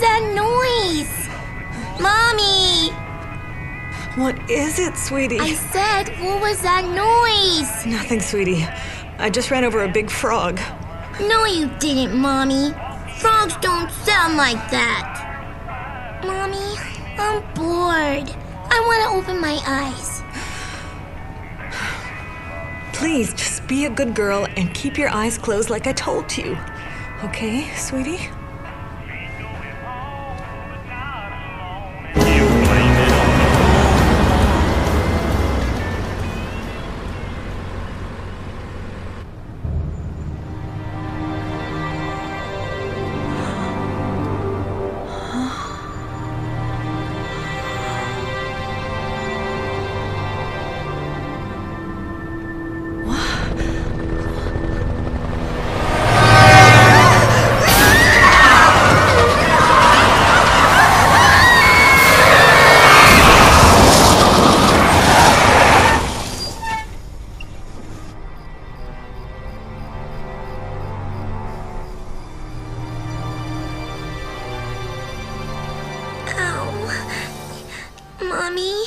that noise? Mommy! What is it, sweetie? I said, what was that noise? Nothing, sweetie. I just ran over a big frog. No, you didn't, Mommy. Frogs don't sound like that. Mommy, I'm bored. I want to open my eyes. Please, just be a good girl and keep your eyes closed like I told you. Okay, sweetie? Mommy?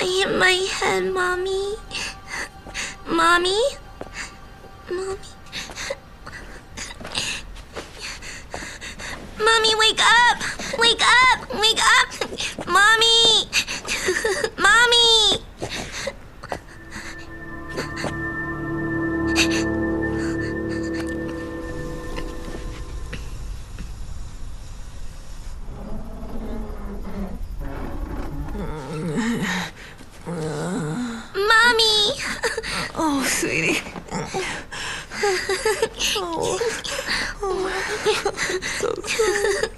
I hit my head, Mommy. Mommy? Mommy? Mommy, wake up! Wake up! Wake up! Mommy! Sweetie. Oh, oh, so sorry.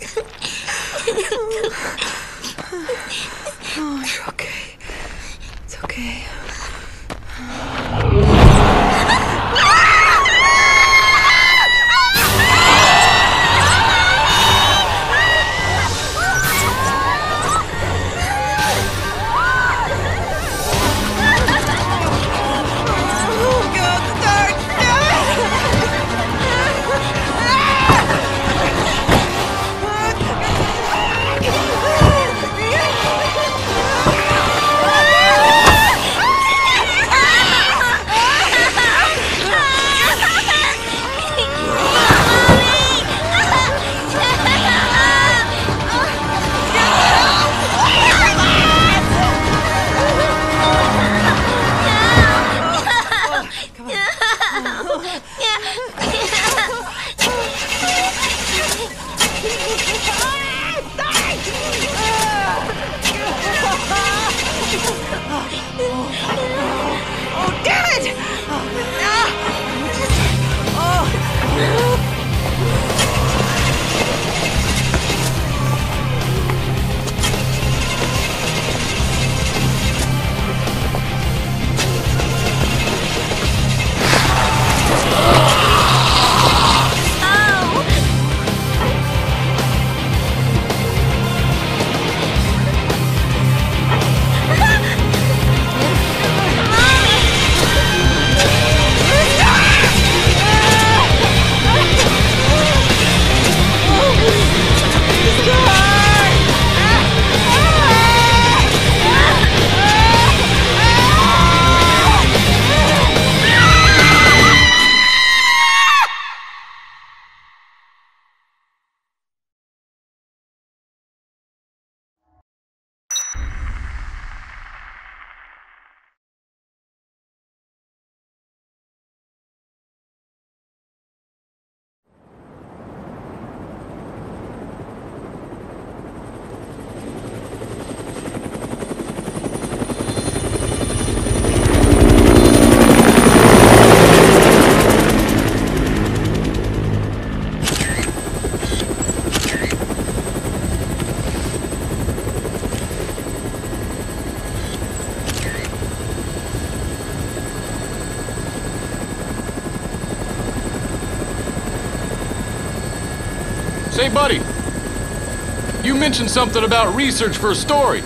Mentioned something about research for a story.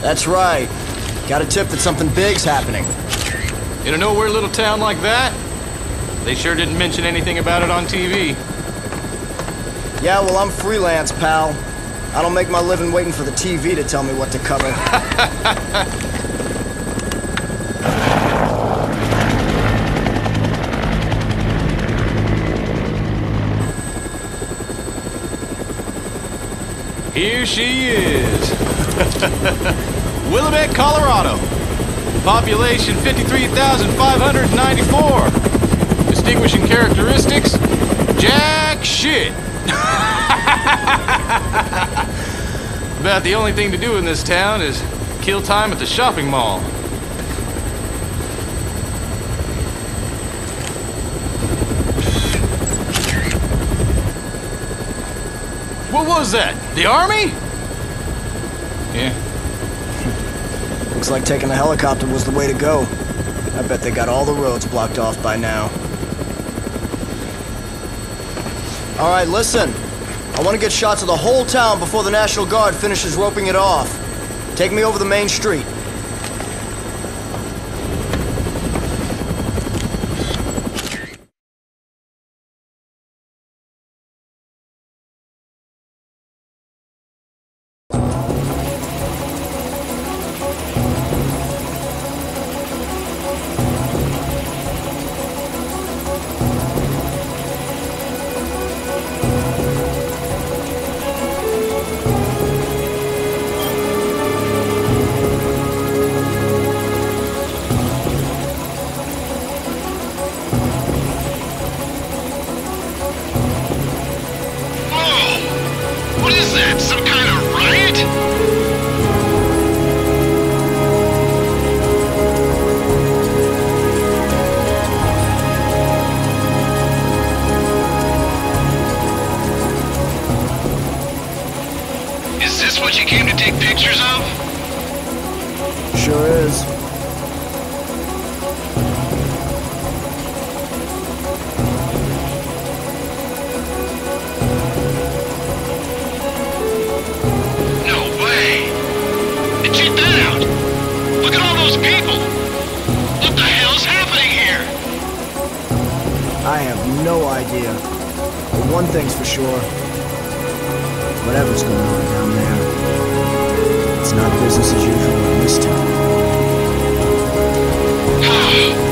That's right. Got a tip that something big's happening. In a nowhere little town like that? They sure didn't mention anything about it on TV. Yeah, well, I'm freelance, pal. I don't make my living waiting for the TV to tell me what to cover. Here she is. Willamette, Colorado. Population 53,594. Distinguishing characteristics? Jack shit. About the only thing to do in this town is kill time at the shopping mall. What was that? The army? Yeah. Looks like taking a helicopter was the way to go. I bet they got all the roads blocked off by now. All right, listen. I want to get shots of the whole town before the National Guard finishes roping it off. Take me over the main street. Sure. Whatever's going on down there, it's not business as usual in this town.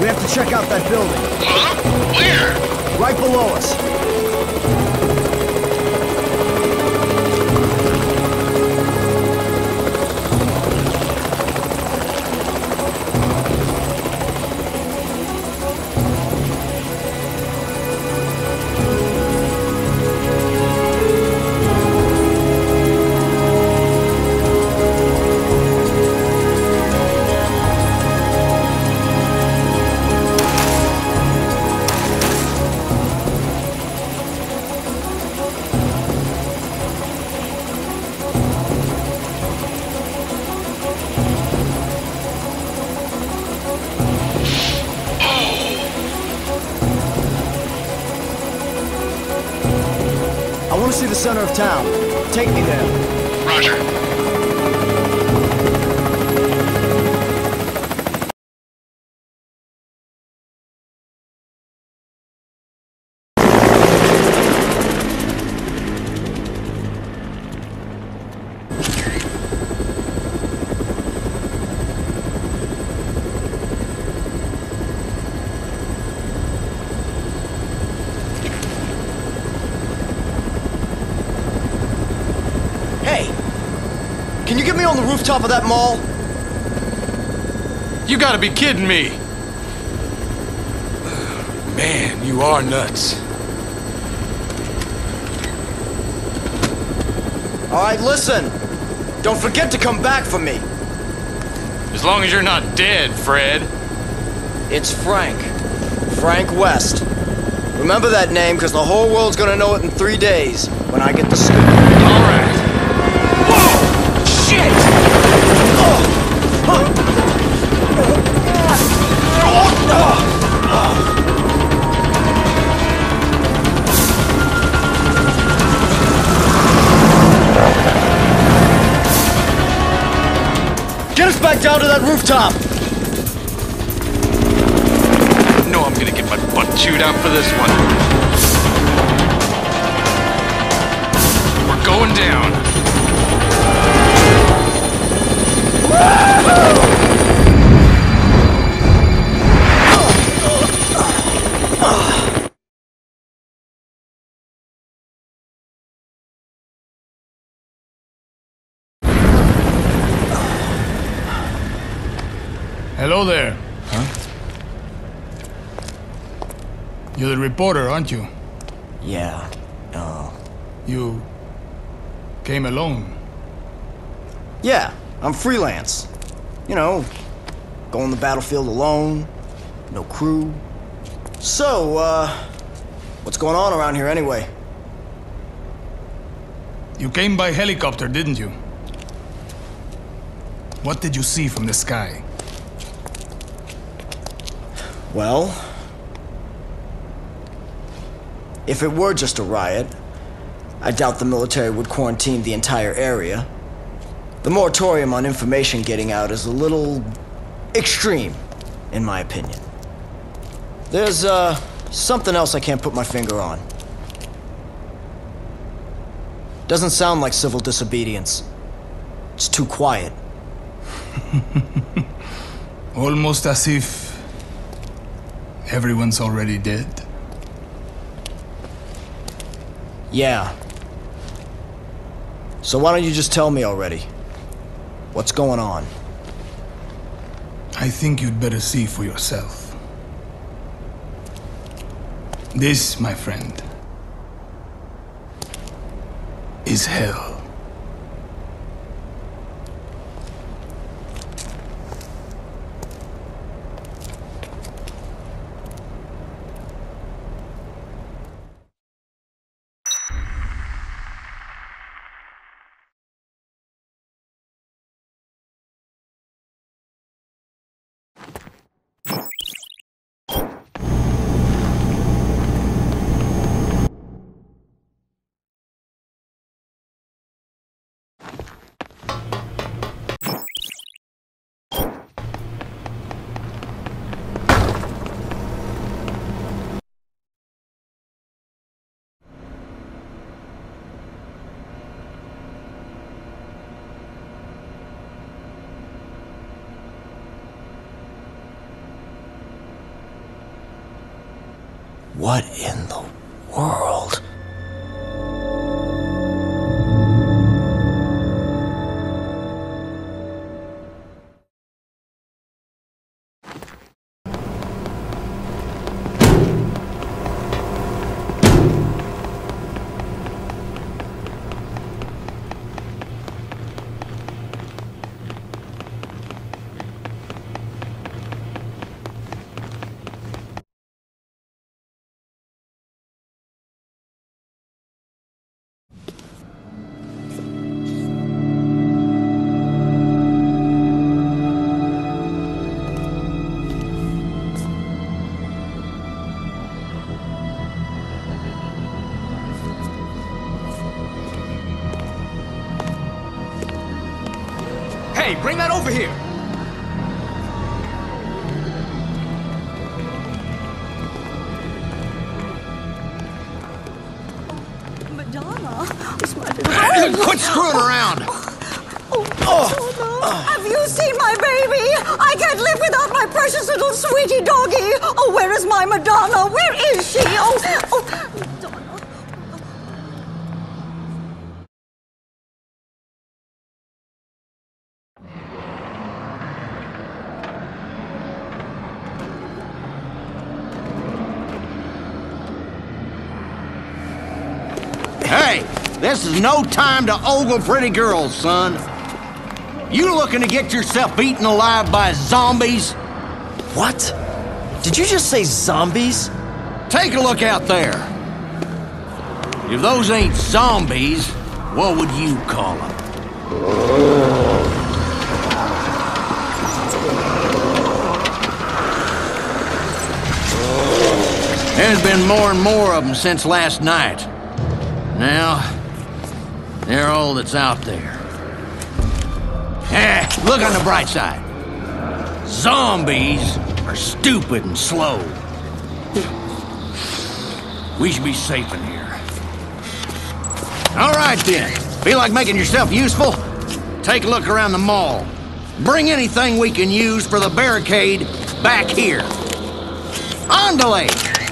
We have to check out that building. Huh? Where? Right below us. The center of town. Take me there. Roger. On the rooftop of that mall? You gotta be kidding me! Man, you are nuts. Alright, listen. Don't forget to come back for me. As long as you're not dead, Fred. It's Frank. Frank West. Remember that name, because the whole world's gonna know it in three days when I get the scoop. Down to that rooftop! No, I'm gonna get my butt chewed out for this one. We're going down. Hello there. Huh? You're the reporter, aren't you? Yeah. Uh, You came alone. yeah, I'm freelance. You know, go on the battlefield alone, no crew. So, uh, what's going on around here anyway? You came by helicopter, didn't you? What did you see from the sky? Well, if it were just a riot, I doubt the military would quarantine the entire area. The moratorium on information getting out is a little extreme, in my opinion. There's, uh, something else I can't put my finger on. Doesn't sound like civil disobedience. It's too quiet. Almost as if everyone's already dead. Yeah. So why don't you just tell me already? What's going on? I think you'd better see for yourself. This, my friend, is hell. What in the world? Over here! Madonna, it's my little Quit screwing around! Oh, oh, oh, Madonna, have you seen my baby? I can't live without my precious little sweetie doggy. Oh, where is my Madonna? Where is she? Oh, oh, Hey, this is no time to ogle pretty girls, son. You looking to get yourself eaten alive by zombies? What? Did you just say zombies? Take a look out there. If those ain't zombies, what would you call them? There's been more and more of them since last night. Now, they're all that's out there. Eh, look on the bright side. Zombies are stupid and slow. We should be safe in here. All right then. Feel like making yourself useful? Take a look around the mall. Bring anything we can use for the barricade back here. Andale!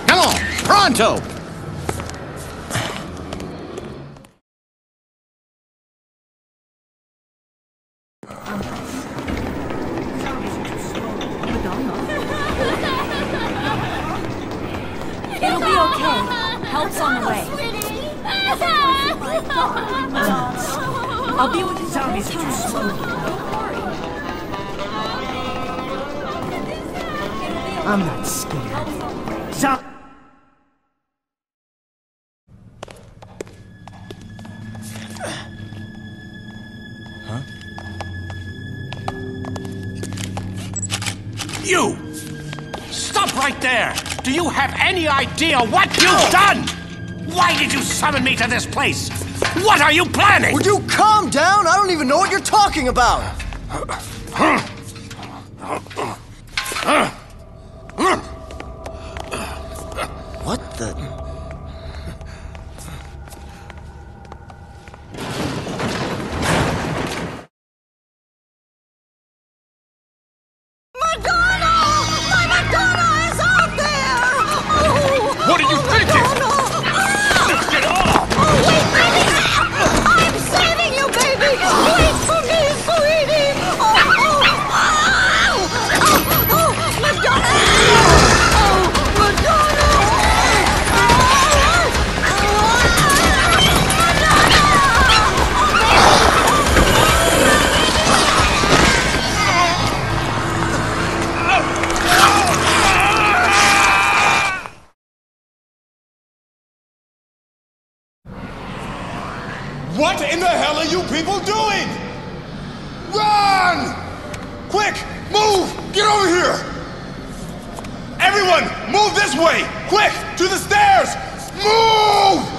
Come on, pronto! I'm not scared. Zo- You! Stop right there! Do you have any idea what you've done? Why did you summon me to this place? What are you planning? Would you calm down? I don't even know what you're talking about. Way! Quick, to the stairs! Move!